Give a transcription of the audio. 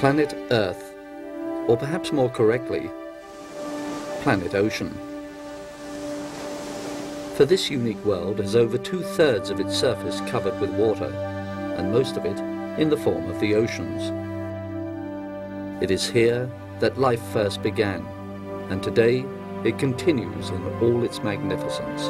Planet Earth, or perhaps more correctly, Planet Ocean. For this unique world has over two-thirds of its surface covered with water, and most of it in the form of the oceans. It is here that life first began, and today it continues in all its magnificence.